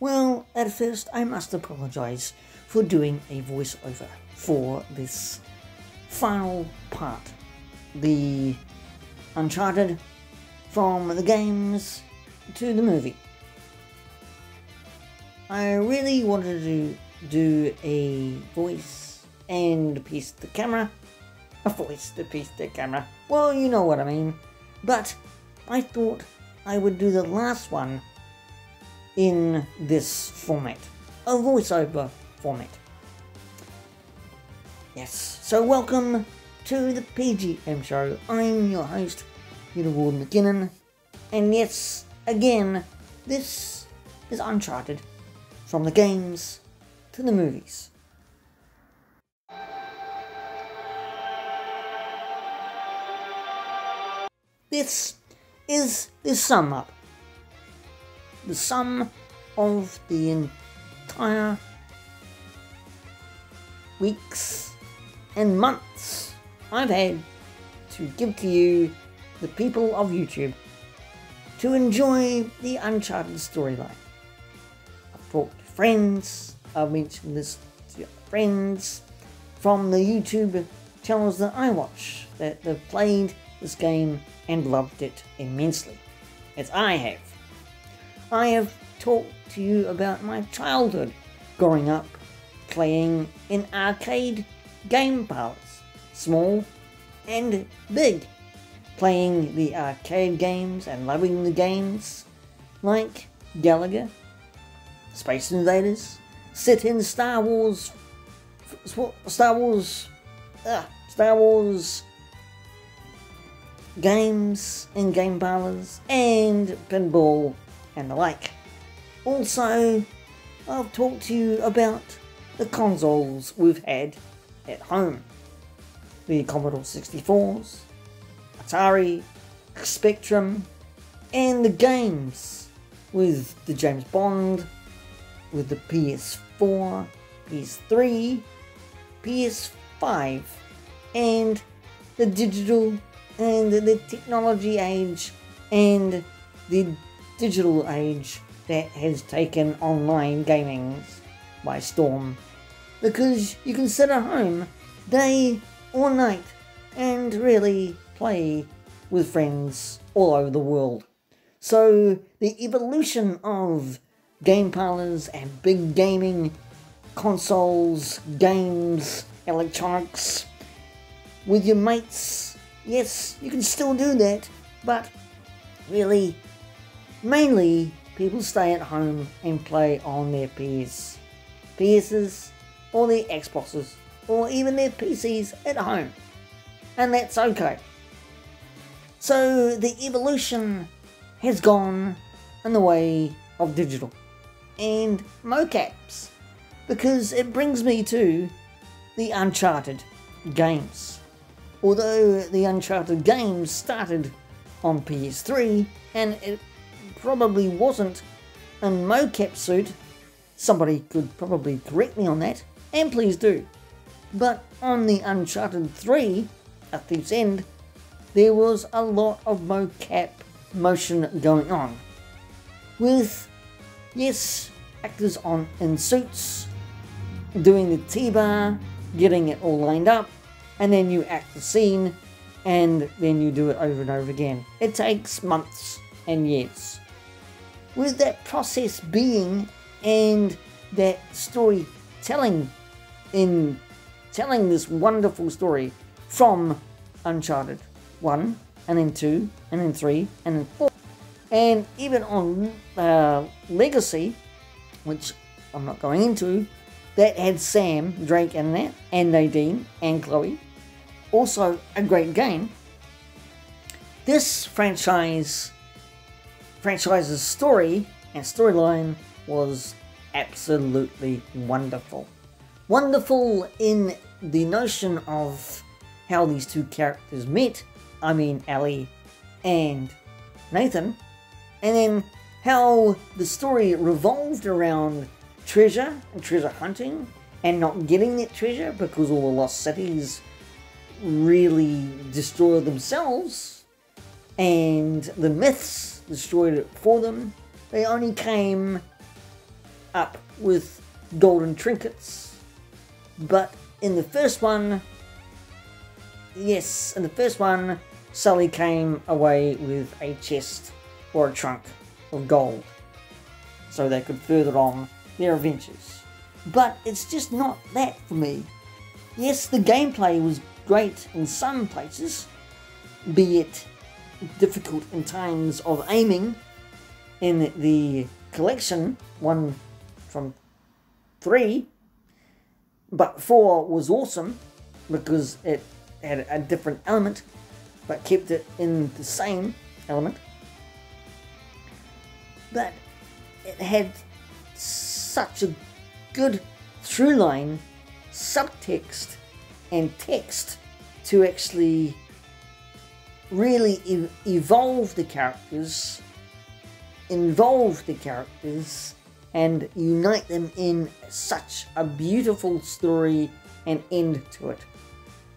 Well, at first, I must apologize for doing a voiceover for this final part. The Uncharted from the games to the movie. I really wanted to do a voice and piece to camera. A voice to piece to camera. Well, you know what I mean. But I thought I would do the last one in this format. A voiceover format. Yes, so welcome to the PGM show. I'm your host, Peter Ward McKinnon. And yes, again, this is Uncharted from the games to the movies. This is the sum up. The sum of the entire weeks and months I've had to give to you, the people of YouTube, to enjoy the Uncharted storyline. I've talked to friends, I've mentioned this to friends from the YouTube channels that I watch that have played this game and loved it immensely, as I have. I have talked to you about my childhood growing up playing in arcade game parlors, small and big, playing the arcade games and loving the games like Galaga, Space Invaders, sit in Star Wars, Star Wars, uh, Star Wars games in game parlors and pinball and the like. Also, I'll talk to you about the consoles we've had at home. The Commodore 64s, Atari, Spectrum, and the games with the James Bond, with the PS4, PS3, PS5, and the digital and the technology age and the digital age that has taken online gaming by storm. Because you can sit at home day or night and really play with friends all over the world. So the evolution of game parlors and big gaming consoles, games, electronics with your mates, yes, you can still do that, but really, mainly people stay at home and play on their PS, PSs, or their Xboxes, or even their PCs at home. And that's okay. So the evolution has gone in the way of digital and mocaps because it brings me to the Uncharted games. Although the Uncharted games started on PS3 and it probably wasn't a mocap suit, somebody could probably correct me on that, and please do. But on the Uncharted 3, A Thief's End, there was a lot of mocap motion going on. With, yes, actors on in suits, doing the T-bar, getting it all lined up, and then you act the scene, and then you do it over and over again. It takes months and years. With that process being and that storytelling in telling this wonderful story from Uncharted 1 and then 2 and then 3 and then 4 and even on uh, Legacy which I'm not going into that had Sam Drake in that and Nadine and Chloe. Also a great game. This franchise franchise's story and storyline was absolutely wonderful wonderful in the notion of how these two characters met. I mean, Ellie and Nathan. And then how the story revolved around treasure and treasure hunting and not getting that treasure because all the lost cities really destroy themselves and the myths destroyed it for them. They only came up with golden trinkets. But in the first one, yes, in the first one, Sully came away with a chest or a trunk of gold so they could further on their adventures. But it's just not that for me. Yes, the gameplay was great in some places, be it difficult in times of aiming in the collection, one from three, but four was awesome because it had a different element but kept it in the same element. But it had such a good through line, subtext, and text to actually really evolve the characters, involve the characters, and unite them in such a beautiful story and end to it.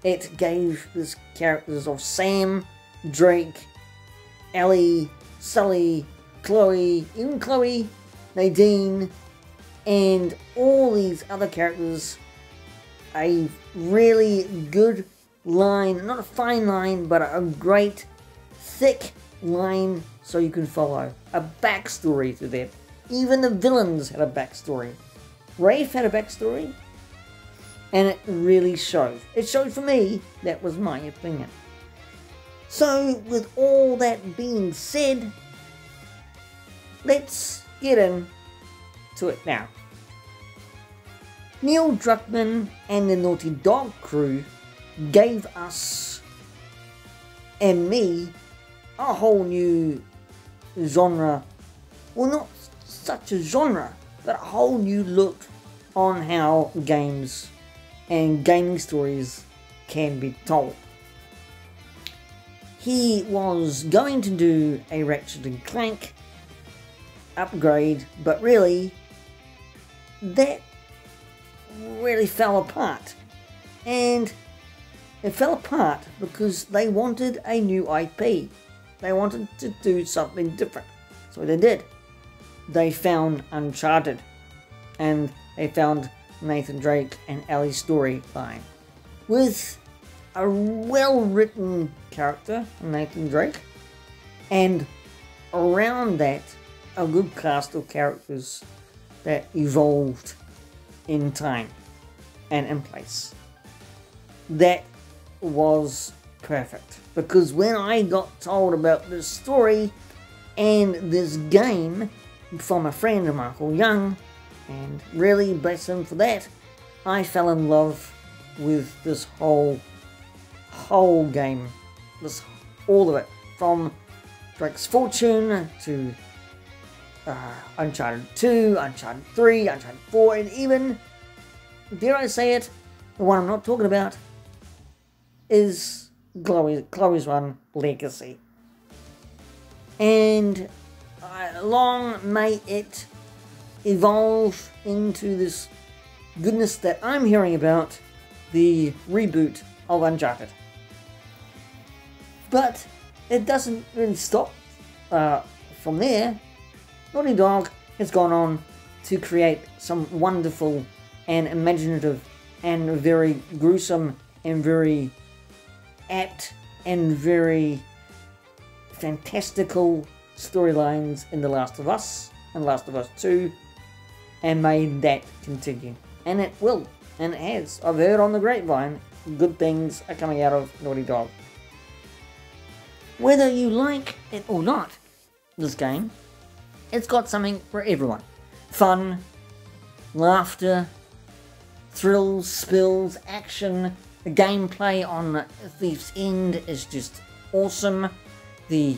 It gave the characters of Sam, Drake, Ellie, Sully, Chloe, even Chloe, Nadine, and all these other characters a really good line, not a fine line, but a great thick line so you can follow. A backstory to them. Even the villains had a backstory. Rafe had a backstory, and it really showed. It showed for me, that was my opinion. So, with all that being said, let's get into it now. Neil Druckmann and the Naughty Dog crew gave us and me a whole new genre. Well, not such a genre, but a whole new look on how games and gaming stories can be told. He was going to do a Ratchet and Clank upgrade, but really, that really fell apart. And it fell apart because they wanted a new IP. They wanted to do something different. So they did. They found Uncharted. And they found Nathan Drake and Ellie's storyline. With a well written character, Nathan Drake, and around that, a good cast of characters that evolved in time and in place. That was perfect. Because when I got told about this story and this game from a friend of Michael Young, and really bless him for that, I fell in love with this whole whole game, this all of it, from Drake's Fortune to uh, Uncharted 2, Uncharted 3, Uncharted 4, and even, dare I say it, the one I'm not talking about is Chloe, Chloe's one, Legacy. And uh, long may it evolve into this goodness that I'm hearing about the reboot of Uncharted. But it doesn't really stop uh, from there. Naughty Dog has gone on to create some wonderful and imaginative and very gruesome and very apt and very fantastical storylines in The Last of Us and Last of Us 2 and made that continue. And it will, and it has. I've heard on the grapevine good things are coming out of Naughty Dog. Whether you like it or not, this game, it's got something for everyone. Fun, laughter, thrills, spills, action. The gameplay on Thief's End is just awesome. The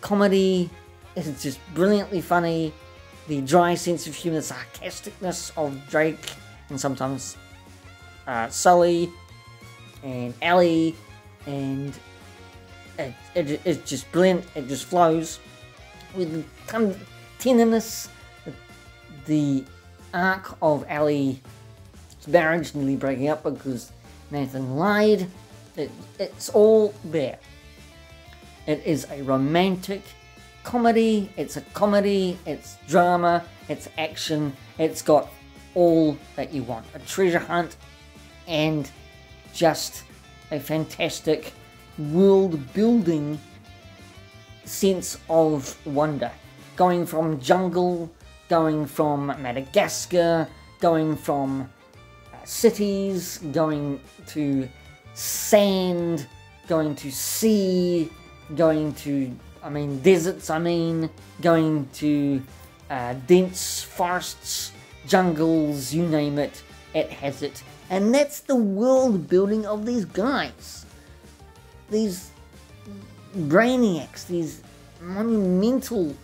comedy is just brilliantly funny. The dry sense of humour, the sarcasticness of Drake and sometimes uh, Sully and Ellie, and it, it, it's just brilliant. It just flows with tenderness. The arc of Ellie's marriage nearly breaking up because Nathan lied. It, it's all there. It is a romantic comedy, it's a comedy, it's drama, it's action, it's got all that you want. A treasure hunt and just a fantastic world building sense of wonder. Going from jungle, going from Madagascar, going from cities, going to sand, going to sea, going to, I mean, deserts, I mean, going to uh, dense forests, jungles, you name it, it has it. And that's the world building of these guys. These brainiacs, these monumental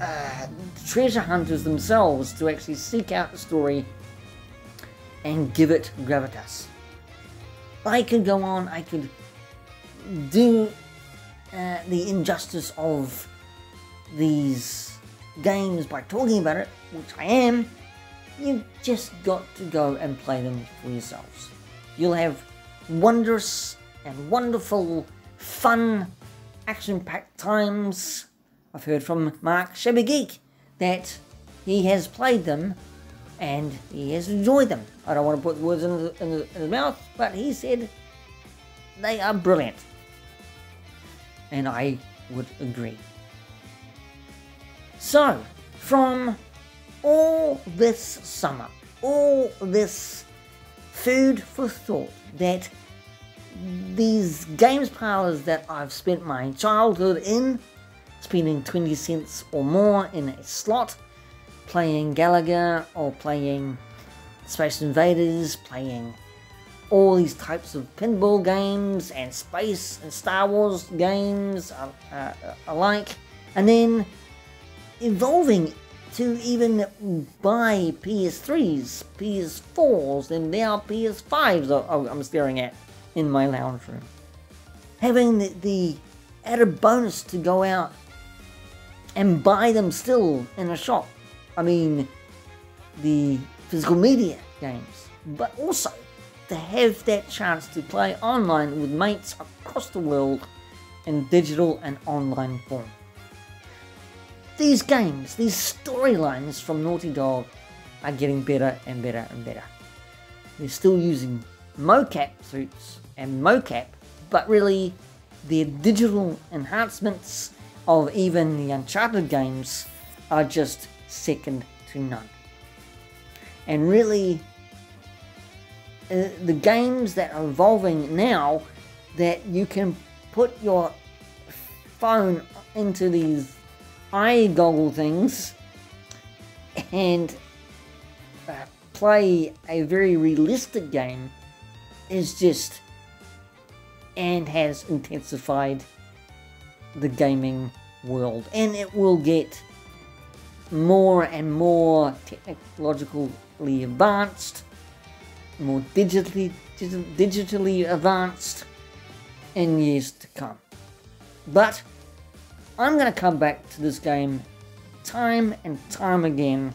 uh, treasure hunters themselves to actually seek out the story and give it gravitas. I could go on, I could do uh, the injustice of these games by talking about it, which I am, you've just got to go and play them for yourselves. You'll have wondrous and wonderful, fun, action packed times. I've heard from Mark Shabby Geek that he has played them and he has enjoyed them. I don't want to put words in, the, in, the, in his mouth, but he said they are brilliant. And I would agree. So, from all this summer, all this food for thought that these games parlors that I've spent my childhood in, spending 20 cents or more in a slot, playing Galaga or playing Space Invaders, playing all these types of pinball games and space and Star Wars games uh, uh, alike, and then evolving to even buy PS3s, PS4s, and now PS5s I'm staring at in my lounge room. Having the, the added bonus to go out and buy them still in a shop. I mean, the physical media games, but also to have that chance to play online with mates across the world in digital and online form. These games, these storylines from Naughty Dog are getting better and better and better. They're still using mocap suits and mocap, but really their digital enhancements of even the Uncharted games are just second to none. And really, uh, the games that are evolving now that you can put your phone into these eye goggle things and uh, play a very realistic game is just and has intensified the gaming world and it will get more and more technologically advanced more digitally digitally advanced in years to come. But I'm going to come back to this game time and time again.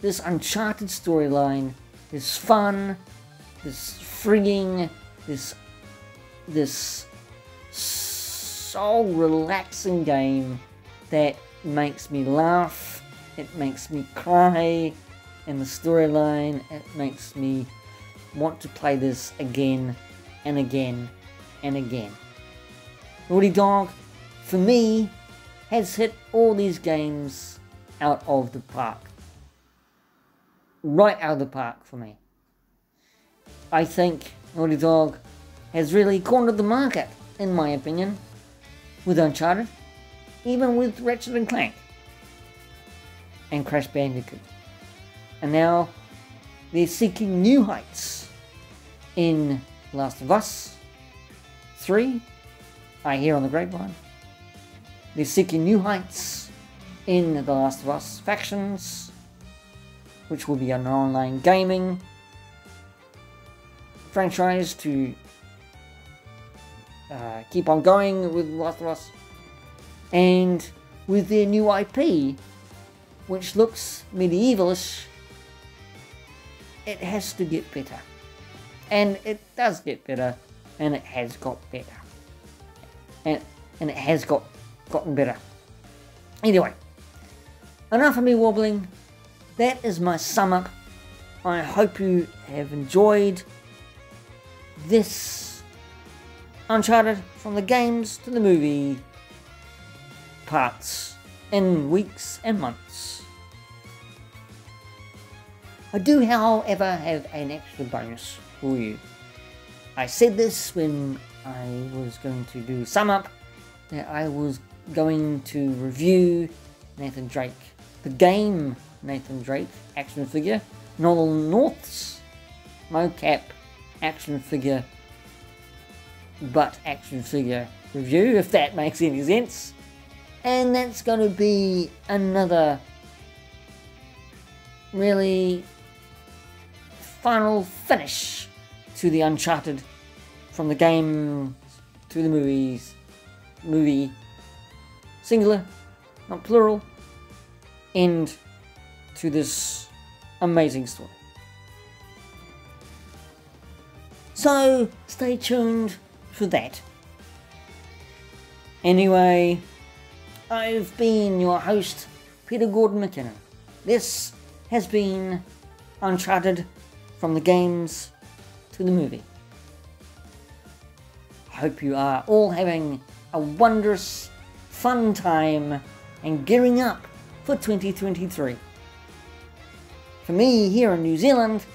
This Uncharted storyline is fun, this frigging, this this so relaxing game that makes me laugh, it makes me cry, in the storyline it makes me want to play this again and again and again. Naughty Dog, for me, has hit all these games out of the park. Right out of the park for me. I think Naughty Dog has really cornered the market, in my opinion, with Uncharted, even with Ratchet and Clank and Crash Bandicoot. And now they're seeking new heights in Last of Us 3, I hear on the grapevine. They're seeking new heights in The Last of Us Factions, which will be an online gaming franchise to uh, keep on going with Last of Us. And with their new IP, which looks medievalish, it has to get better. And it does get better, and it has got better. And, and it has got gotten better. Anyway, enough of me wobbling. That is my sum up. I hope you have enjoyed this Uncharted from the games to the movie parts in weeks and months. I do, however, have an extra bonus for you. I said this when I was going to do sum up that I was going to review Nathan Drake, the game Nathan Drake action figure, Nolan North's mocap action figure, but action figure review, if that makes any sense. And that's going to be another really final finish to the Uncharted from the game to the movies. Movie singular, not plural, end to this amazing story. So stay tuned for that. Anyway, I've been your host, Peter Gordon McKinnon. This has been Uncharted from the games to the movie. I hope you are all having a wondrous, fun time and gearing up for 2023. For me, here in New Zealand,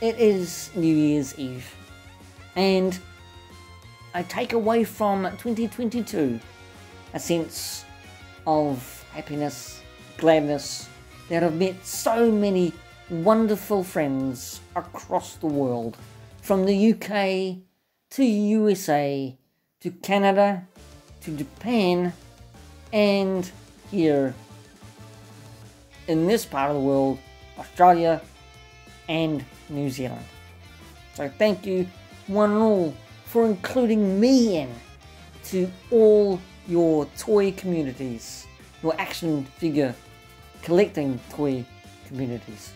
it is New Year's Eve. And I take away from 2022 a sense of happiness, gladness, that I've met so many wonderful friends across the world, from the UK to USA to Canada to Japan and here in this part of the world, Australia and New Zealand. So thank you one and all for including me in to all your toy communities, your action figure collecting toy communities.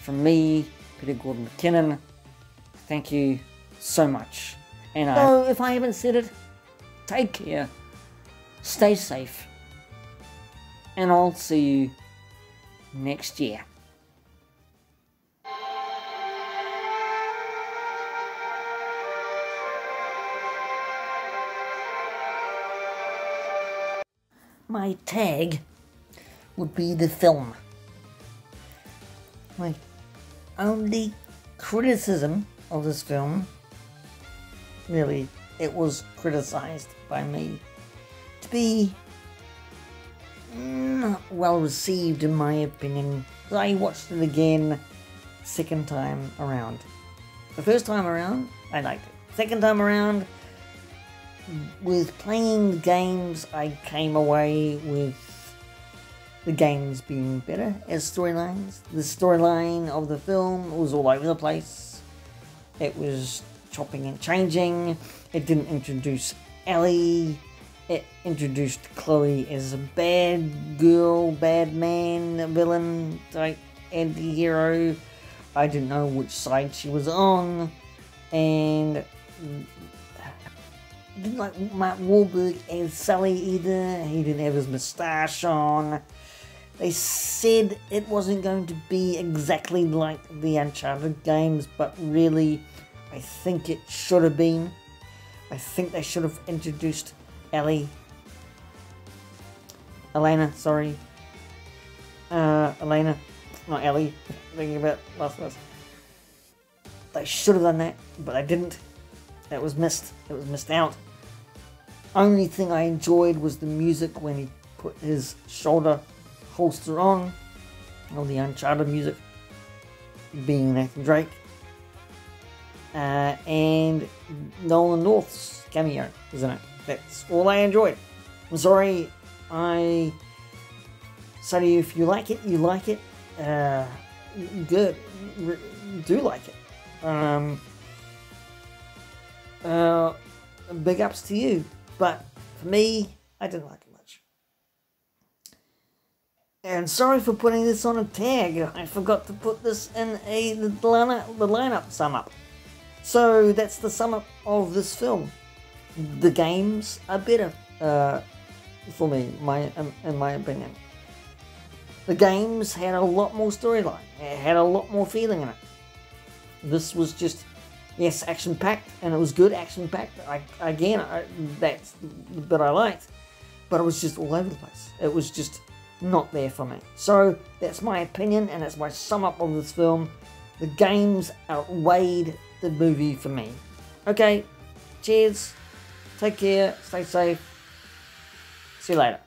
From me, Peter Gordon McKinnon, thank you so much. And I, if I haven't said it, take care, stay safe, and I'll see you next year. My tag would be the film. My only criticism of this film, really, it was criticized by me to be not well received in my opinion. I watched it again second time around. The first time around, I liked it. Second time around, with playing games, I came away with the games being better as storylines. The storyline of the film was all over the place. It was chopping and changing. It didn't introduce Ellie. It introduced Chloe as a bad girl, bad man, villain type anti-hero. I didn't know which side she was on. And didn't like Mark Wahlberg and Sully either. He didn't have his moustache on. They said it wasn't going to be exactly like the Uncharted games, but really, I think it should have been. I think they should have introduced Ellie. Elena, sorry. Uh, Elena, not Ellie. Thinking about Last of Us. They should have done that, but they didn't. That was missed. It was missed out. Only thing I enjoyed was the music when he put his shoulder holster on. All the Uncharted music being Nathan Drake. Uh, and Nolan North's cameo, isn't it? That's all I enjoyed. I'm sorry, I say to you, if you like it, you like it. Uh, good, do like it. Um, uh, big ups to you. But for me, I didn't like it much. And sorry for putting this on a tag. I forgot to put this in a the lineup, the lineup sum up. So that's the sum up of this film. The games are better. Uh, for me, my in my opinion. The games had a lot more storyline. It had a lot more feeling in it. This was just yes, action packed, and it was good action packed. I, again, I, that's the bit I liked, but it was just all over the place. It was just not there for me. So that's my opinion, and that's my sum up of this film. The games outweighed the movie for me. Okay, cheers, take care, stay safe, see you later.